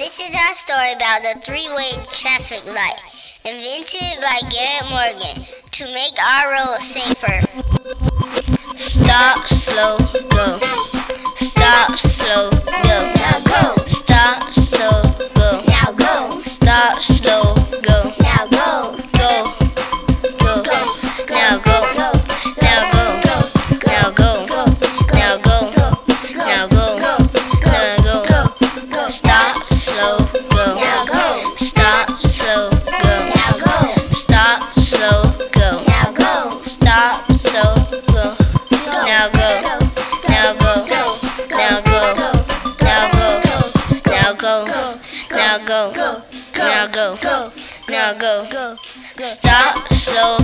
This is our story about the three-way traffic light, invented by Garrett Morgan to make our roads safer. Stop, slow, go. Stop, slow, slow, go. Now go. Stop, slow, go. Now go. Stop, slow, go. Now go. Stop, slow, go. Now go. Now go. Now go. Now go. Now go. Now go. Now go. Now go. Stop, slow,